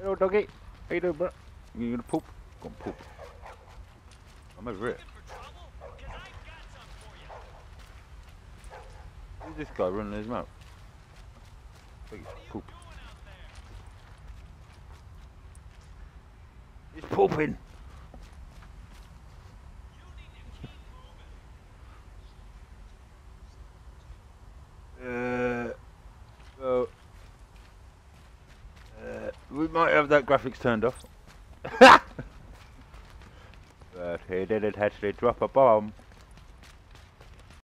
Hello, doggy. How you doing, bro? You gonna poop? Gonna poop. I'm over it. Who's this guy running his mouth? He's poop. He's pooping. We might have that graphics turned off. but he didn't actually drop a bomb.